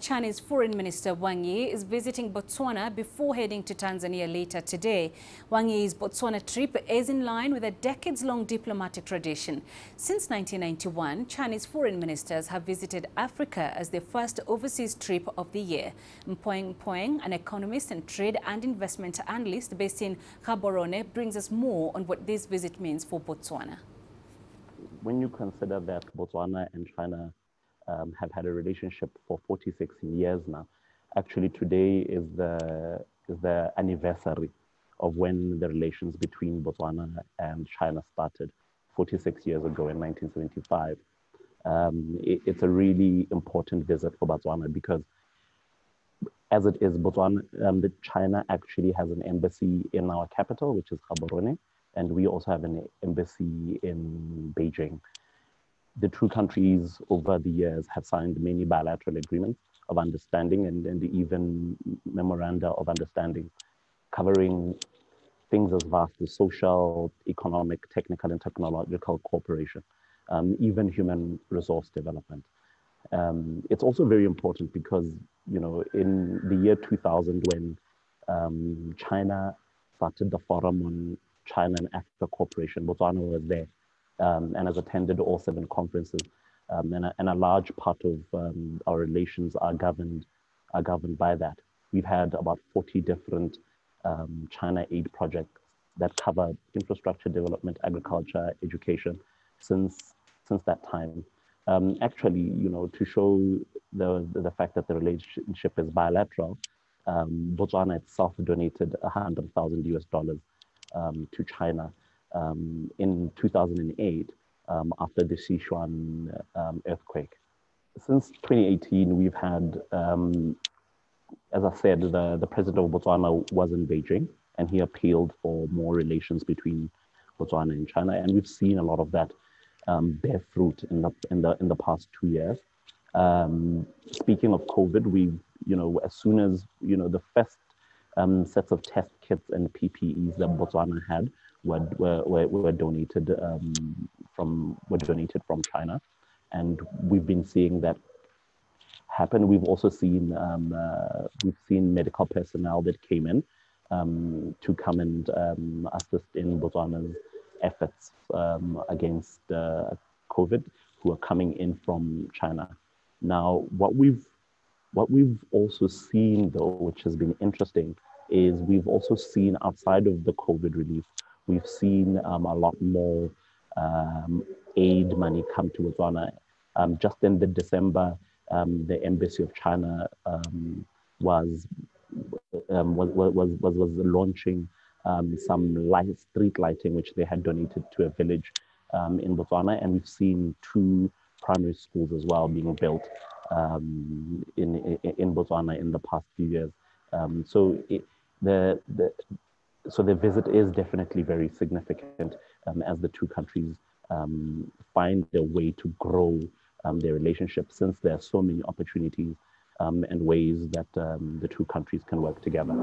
Chinese Foreign Minister Wang Yi is visiting Botswana before heading to Tanzania later today. Wang Yi's Botswana trip is in line with a decades-long diplomatic tradition. Since 1991, Chinese foreign ministers have visited Africa as their first overseas trip of the year. Mphoeng Mphoeng, an economist and trade and investment analyst based in Gaborone, brings us more on what this visit means for Botswana. When you consider that Botswana and China um, have had a relationship for 46 years now. Actually, today is the is the anniversary of when the relations between Botswana and China started 46 years ago in 1975. Um, it, it's a really important visit for Botswana because, as it is, Botswana, um, China actually has an embassy in our capital, which is Gaborone, and we also have an embassy in Beijing the two countries over the years have signed many bilateral agreements of understanding and, and even memoranda of understanding covering things as vast as social, economic, technical, and technological cooperation, um, even human resource development. Um, it's also very important because, you know, in the year 2000, when um, China started the forum on China and Africa cooperation, Botswana was there um, and has attended all seven conferences. Um, and, a, and, a, large part of um, our relations are governed, are governed by that. We've had about 40 different um, China aid projects that cover infrastructure development, agriculture, education since, since that time. Um, actually, you know, to show the, the fact that the relationship is bilateral, um, Botswana itself donated 100,000 US dollars to China um, in 2008 um, after the Sichuan um, earthquake. Since 2018, we've had, um, as I said, the, the president of Botswana was in Beijing and he appealed for more relations between Botswana and China. And we've seen a lot of that um, bear fruit in the, in the, in the past two years. Um, speaking of COVID, we, you know, as soon as, you know, the first um, sets of test kits and PPEs that Botswana had were, were, were, donated um, from were donated from China, and we've been seeing that happen. We've also seen um, uh, we've seen medical personnel that came in um, to come and um, assist in Botswana's efforts um, against uh, COVID, who are coming in from China. Now, what we've what we've also seen, though, which has been interesting, is we've also seen outside of the COVID relief, we've seen um, a lot more um, aid money come to Botswana. Um, just in the December, um, the Embassy of China um, was, um, was, was, was, was launching some light, street lighting, which they had donated to a village in Botswana. And we've seen two primary schools as well being built in, in, in Botswana in the past few years. so it, the, the, so the visit is definitely very significant um, as the two countries um, find a way to grow um, their relationship since there are so many opportunities um, and ways that um, the two countries can work together.